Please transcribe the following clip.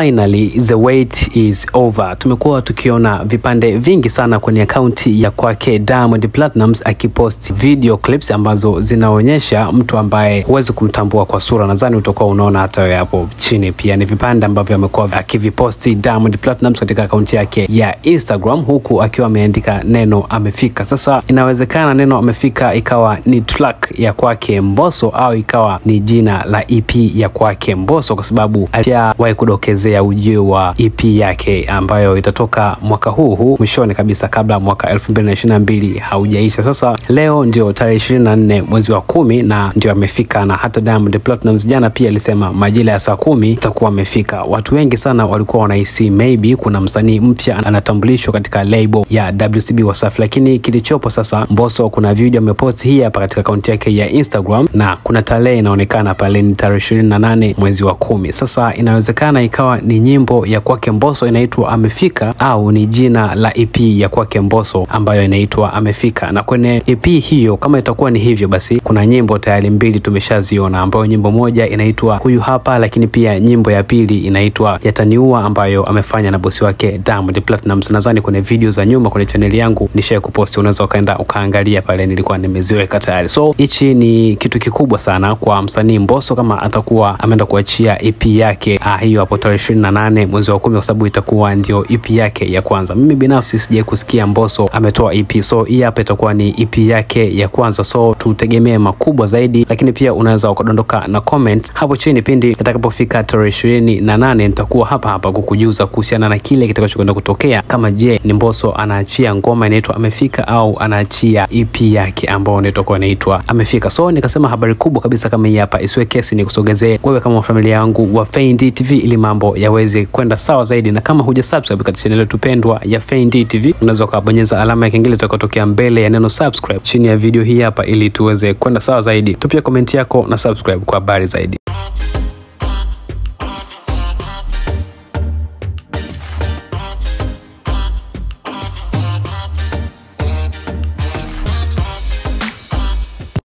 finally the wait is over. Tumekuwa tukiona vipande vingi sana kwenye akaunti ya kwake Diamond Platnumz akipost video clips ambazo zinaonyesha mtu ambaye huwezi kumtambua kwa sura. Nadhani utakuwa unaona hata hapo chini. Pia ni vipande ambavyo amekuwa akiviposti Diamond Platnumz katika akaunti yake ya Instagram, huku akiwa ameandika neno amefika. Sasa inawezekana neno amefika ikawa ni track ya kwake mboso au ikawa ni jina la EP ya kwake mboso kwa sababu alishawahi kudokezea ujio wa EP yake ambayo itatoka mwaka huu huu mwishoni kabisa, kabla mwaka 2022 haujaisha. Sasa leo ndio tarehe 24 mwezi wa kumi na ndio amefika, na hata Diamond Platnumz jana pia alisema majira ya saa kumi itakuwa amefika. Watu wengi sana walikuwa wanahisi maybe kuna msanii mpya anatambulishwa katika label ya WCB Wasafi, lakini kilichopo sasa, Mbosso kuna video amepost hii hapa katika akaunti yake ya Instagram na kuna tarehe inaonekana pale ni tarehe 28 mwezi wa kumi. Sasa inawezekana ikawa ni nyimbo ya kwake Mbosso inaitwa amefika au ni jina la EP ya kwake Mbosso ambayo inaitwa amefika. Na kwenye EP hiyo kama itakuwa ni hivyo, basi kuna nyimbo tayari mbili tumeshaziona, ambayo nyimbo moja inaitwa huyu hapa, lakini pia nyimbo ya pili inaitwa yataniua ambayo amefanya na bosi wake Diamond Platnumz. Nadhani kwenye video za nyuma kwenye chaneli yangu nishaye kuposti, unaweza ukaenda ukaangalia pale, nilikuwa nimeziweka tayari. So hichi ni kitu kikubwa sana kwa msanii mboso kama atakuwa ameenda kuachia EP yake ah, hiyo hapo ishirini na nane mwezi wa kumi, kwa sababu itakuwa ndio EP yake ya kwanza. Mimi binafsi sijai kusikia Mbosso ametoa EP, so hii hapa itakuwa ni EP yake ya kwanza, so tutegemee makubwa zaidi, lakini pia unaweza ukadondoka na comments hapo chini pindi itakapofika tarehe ishirini na nane nitakuwa hapa hapa kukujuza kuhusiana na kile kitakachokwenda kutokea, kama je ni Mbosso anaachia ngoma inaitwa amefika au anaachia EP yake ambayo itakuwa inaitwa amefika. So nikasema habari kubwa kabisa kama hii hapa isiwe kesi, ni kusogezee wewe kama familia yangu wa Fein TV ili mambo yaweze kwenda sawa zaidi, na kama huja subscribe katika channel yetu pendwa ya Fein TV, unaweza ukabonyeza alama ya kengele itakayotokea mbele ya neno subscribe chini ya video hii hapa, ili tuweze kwenda sawa zaidi. Tupia komenti yako na subscribe kwa habari zaidi.